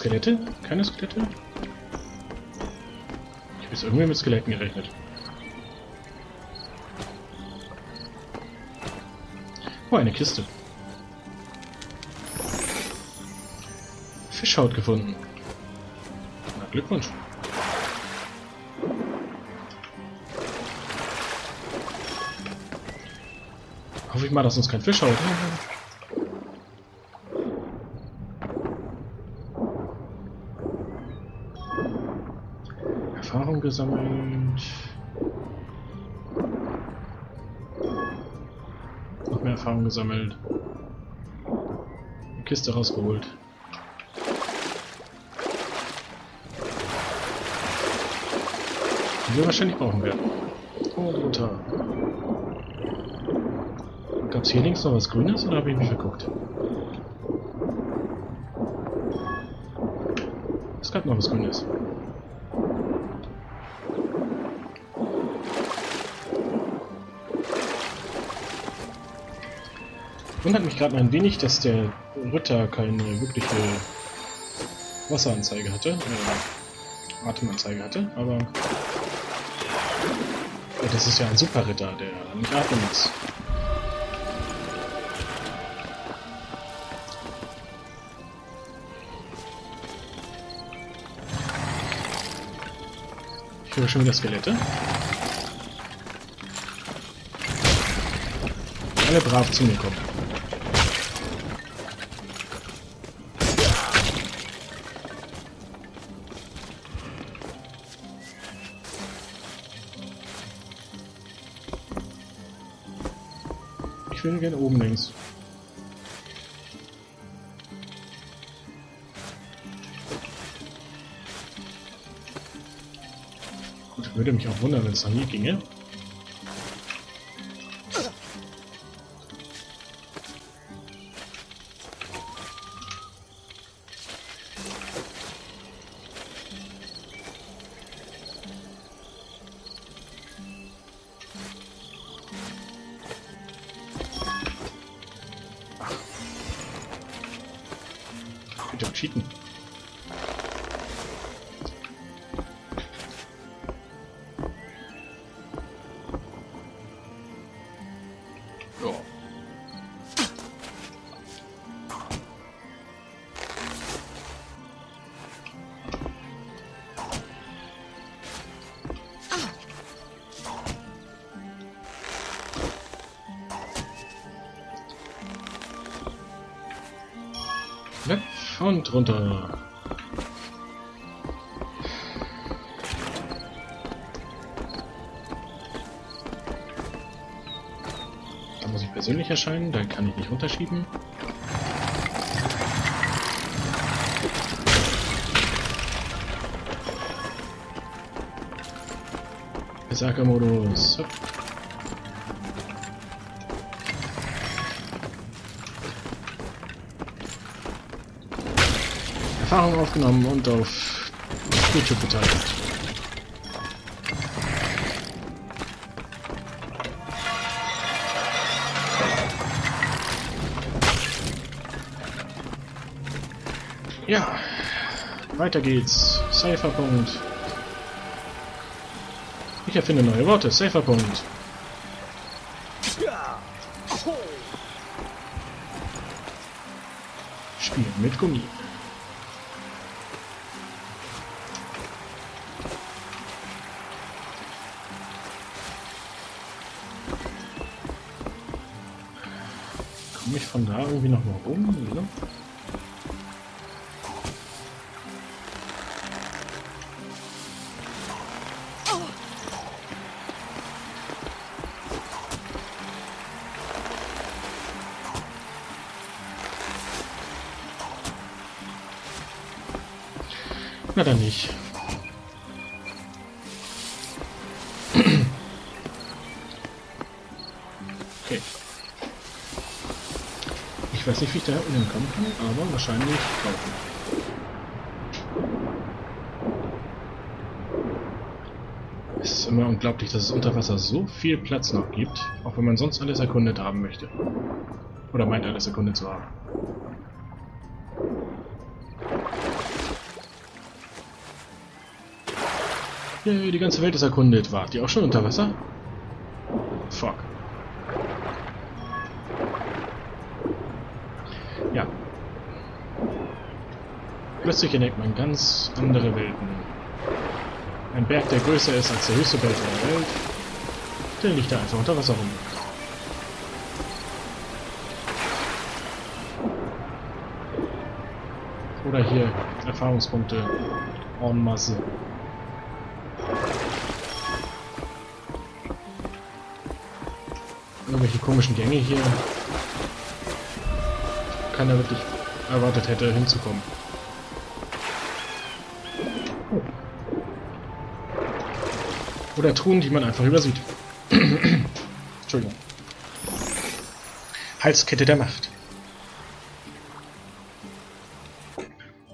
Skelette? Keine Skelette? Ich habe jetzt irgendwie mit Skeletten gerechnet. Oh, eine Kiste. Fischhaut gefunden. Na, Glückwunsch. Hoffe ich mal, dass uns kein Fisch haut. Gesammelt. Noch mehr Erfahrung gesammelt. Eine Kiste rausgeholt. Die wir wahrscheinlich brauchen werden. Oh, Mutter. Gab es hier links noch was Grünes oder habe ich mich verguckt? Es gab noch was Grünes. Wundert mich gerade ein wenig, dass der Ritter keine wirkliche Wasseranzeige hatte, äh, Atemanzeige hatte, aber ja, das ist ja ein Superritter, der nicht atmen muss. Ich höre schon wieder Skelette. Alle brav zu mir kommen. Ich will gerne oben links. Gut, würde mich auch wundern, wenn es nach hier ginge. Ihr auch cheaten. Weg und runter. Da muss ich persönlich erscheinen, da kann ich nicht runterschieben. Berserker-Modus. Erfahrung aufgenommen und auf YouTube beteiligt. Ja, weiter geht's. Cypherpunkt. Ich erfinde neue Worte. Cypherpunkt. Spielen mit Gummi. Na dann nicht. Okay. Ich weiß nicht, wie ich da unten kommen kann, aber wahrscheinlich laufen. Es ist immer unglaublich, dass es unter Wasser so viel Platz noch gibt, auch wenn man sonst alles erkundet haben möchte. Oder meint alles erkundet zu haben. Yay, die ganze Welt ist erkundet. Wart ihr auch schon unter Wasser? Fuck. Ja. Plötzlich entdeckt man ganz andere Welten. Ein Berg, der größer ist als der höchste Berg der Welt, der liegt da einfach unter Wasser rum. Oder hier Erfahrungspunkte en masse. Irgendwelche komischen Gänge hier. Keiner wirklich erwartet hätte, hinzukommen. Oder Truhen, die man einfach übersieht. Entschuldigung. Halskette der Macht.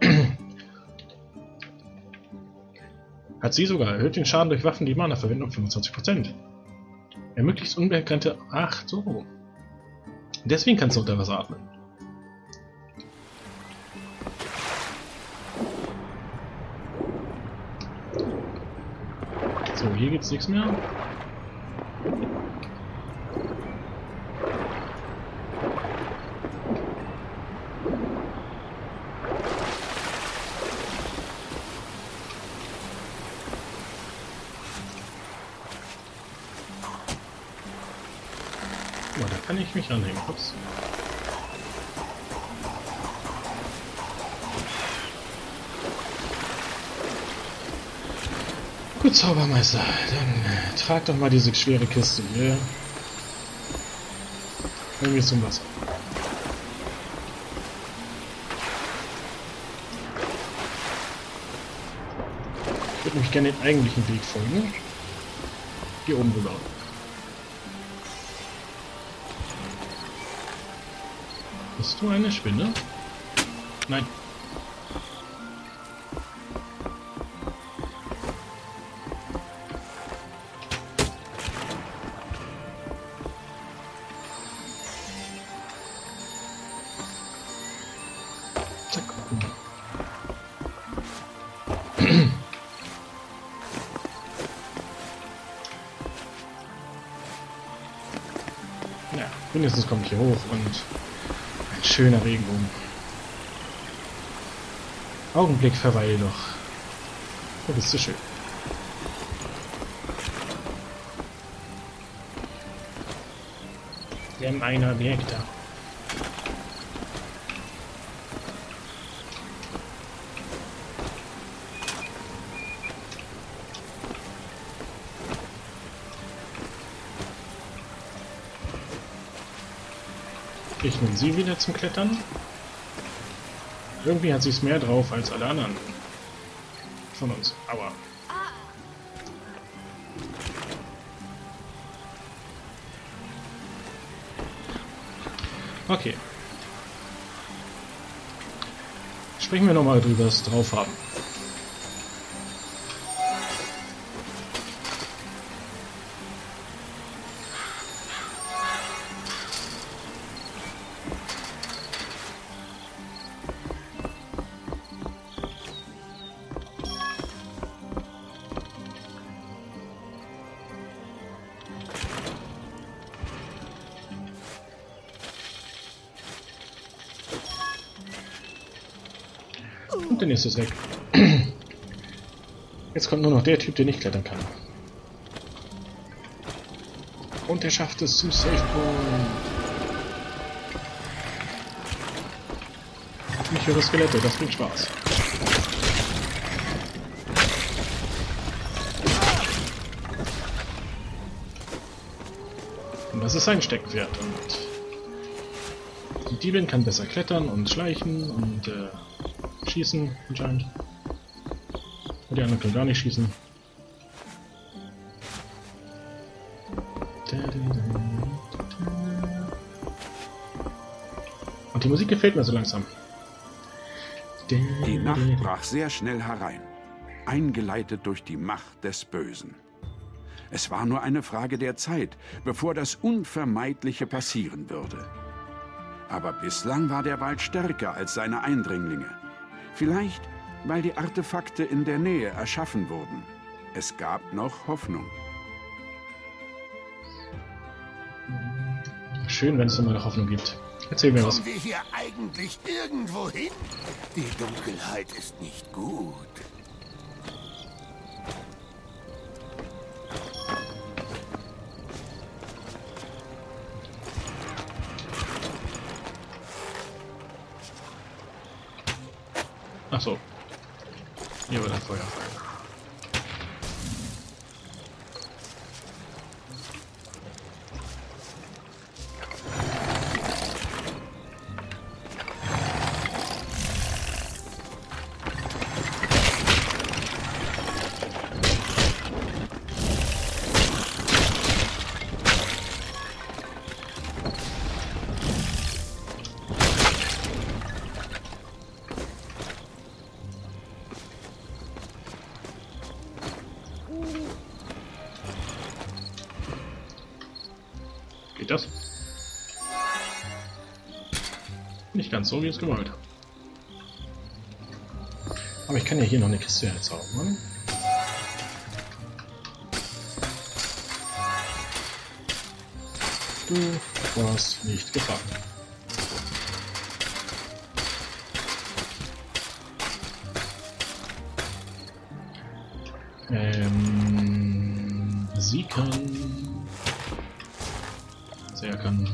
Hat sie sogar. Erhöht den Schaden durch Waffen, die Mana verwenden um 25%. Ermöglicht unbegrenzte... Ach so. Deswegen kannst du unter Wasser atmen. So, hier gibt's nichts mehr. Oh, anhängen. Ups. Gut, Zaubermeister, dann äh, trag doch mal diese schwere Kiste hier. Irgendwie zum Wasser. Ich würde nämlich gerne den eigentlichen Weg folgen. Hier oben rüber. Du eine Spinne? Nein. Zack. Ja, mindestens komme ich hier hoch und schöner Regenbogen. Augenblick verweile doch. Du bist so schön. Der meiner Objekt da. Ich nehme sie wieder zum Klettern. Irgendwie hat sie es mehr drauf als alle anderen. Von uns. Aua. Okay. Sprechen wir nochmal drüber, was drauf haben. Der nächste ist weg. Jetzt kommt nur noch der Typ, der nicht klettern kann. Und er schafft es zum Safe Point. Ich höre Skelette, das bringt Spaß. Und das ist sein Steckenpferd. Und die Diebin kann besser klettern und schleichen und äh, schießen, anscheinend. Und die anderen können gar nicht schießen. Und die Musik gefällt mir so langsam. Die Nacht brach sehr schnell herein, eingeleitet durch die Macht des Bösen. Es war nur eine Frage der Zeit, bevor das Unvermeidliche passieren würde. Aber bislang war der Wald stärker als seine Eindringlinge. Vielleicht, weil die Artefakte in der Nähe erschaffen wurden. Es gab noch Hoffnung. Schön, wenn es immer noch Hoffnung gibt. Erzähl mir was. Kommen wir hier eigentlich irgendwo hin? Die Dunkelheit ist nicht gut. Ach so. Hier war das Feuerfall. Geht ganz so, wie es gewollt habe. Aber ich kann ja hier noch eine Kiste herzaubern. Du warst nicht gefragt. Ähm, sie kann sehr kann.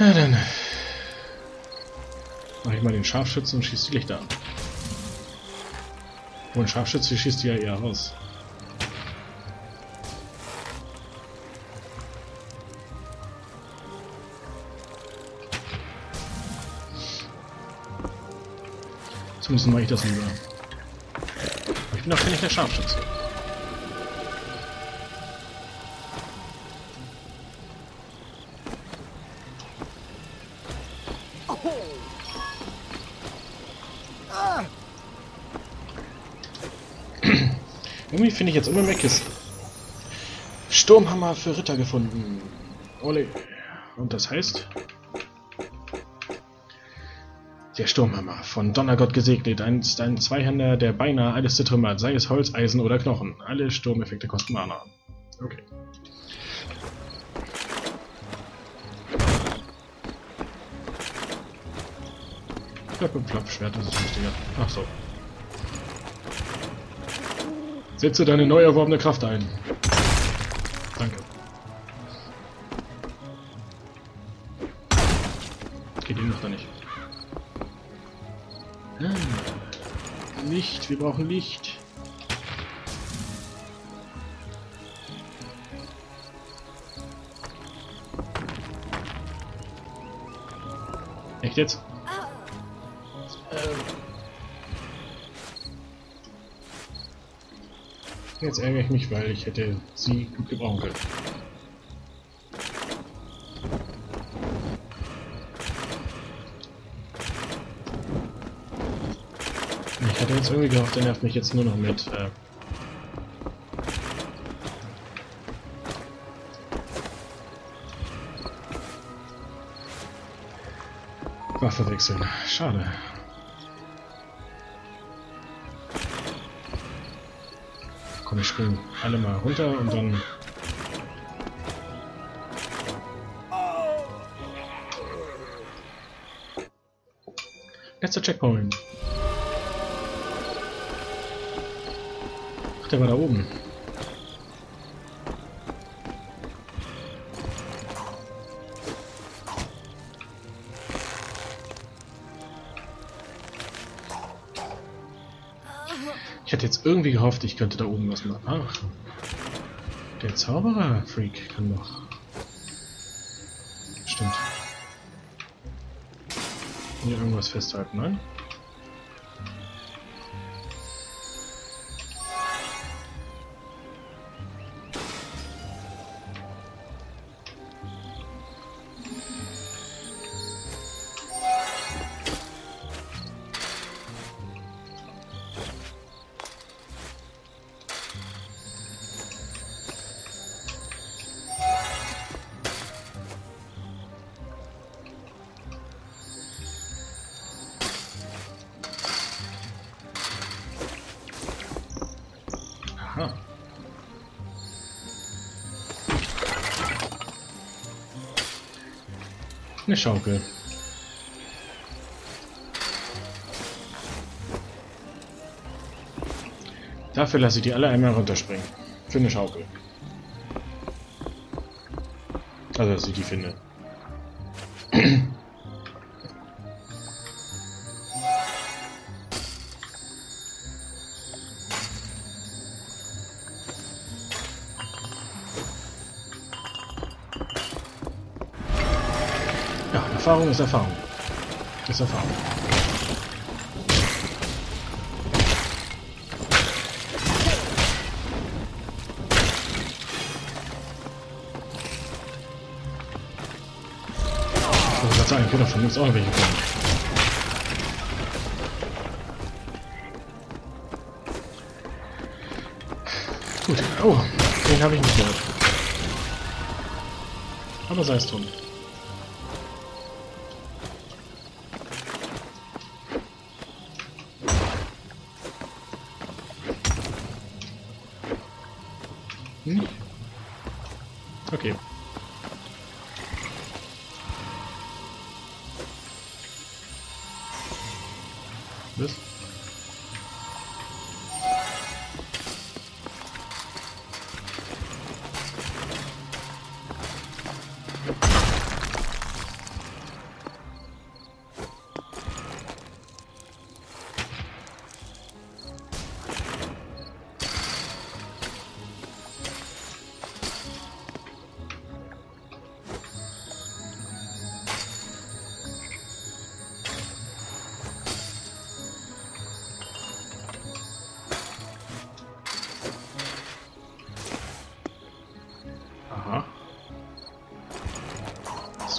Ja, dann mach ich mal den Scharfschützen und schieß die Lichter an. Und Scharfschütze schießt die ja eher raus. Zumindest mache ich das lieber. Ich bin doch nicht der Scharfschütze. Irgendwie finde ich jetzt immer mehr Kisten. Sturmhammer für Ritter gefunden. Ole. Und das heißt? Der Sturmhammer, von Donnergott gesegnet, ein, ein Zweihänder, der beinahe alles zertrümmert, sei es Holz, Eisen oder Knochen. Alle Sturmeffekte kosten Mana. Okay. Klapp und Klapp, Schwert, das ist wichtiger. Ach so. Setze deine neu erworbene Kraft ein. Danke. Geht ihm noch da nicht. Ah, Licht, wir brauchen Licht. Echt jetzt? Jetzt ärgere ich mich, weil ich hätte sie gut gebrauchen können. Ich hatte jetzt irgendwie gehofft, der nervt mich jetzt nur noch mit. Äh Waffe wechseln. Schade. Ich springen alle mal runter und dann... Letzter Checkpoint. Ach, der war da oben. Ich hatte jetzt irgendwie gehofft, ich könnte da oben was machen. Ach, der Zauberer-Freak kann doch. Stimmt. Hier irgendwas festhalten, nein? Eine Schaukel. Dafür lasse ich die alle einmal runterspringen. Für eine Schaukel. Also, dass ich die finde. Erfahrung ist Erfahrung. Ist Erfahrung. Ich wollte gerade sagen, ich könnte von links auch noch welche kommen. Gut. Oh, den habe ich nicht gehört. Aber sei es drum.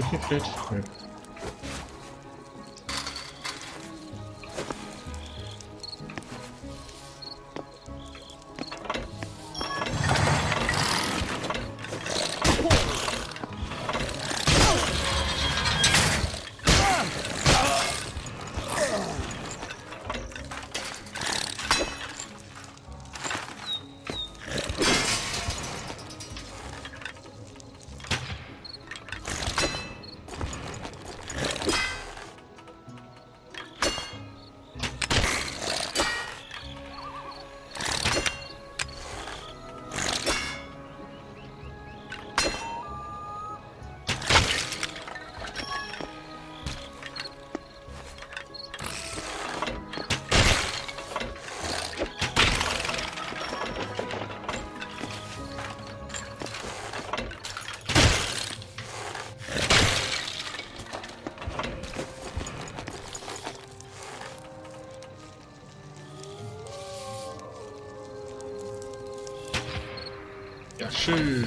Hast du hier vielleicht?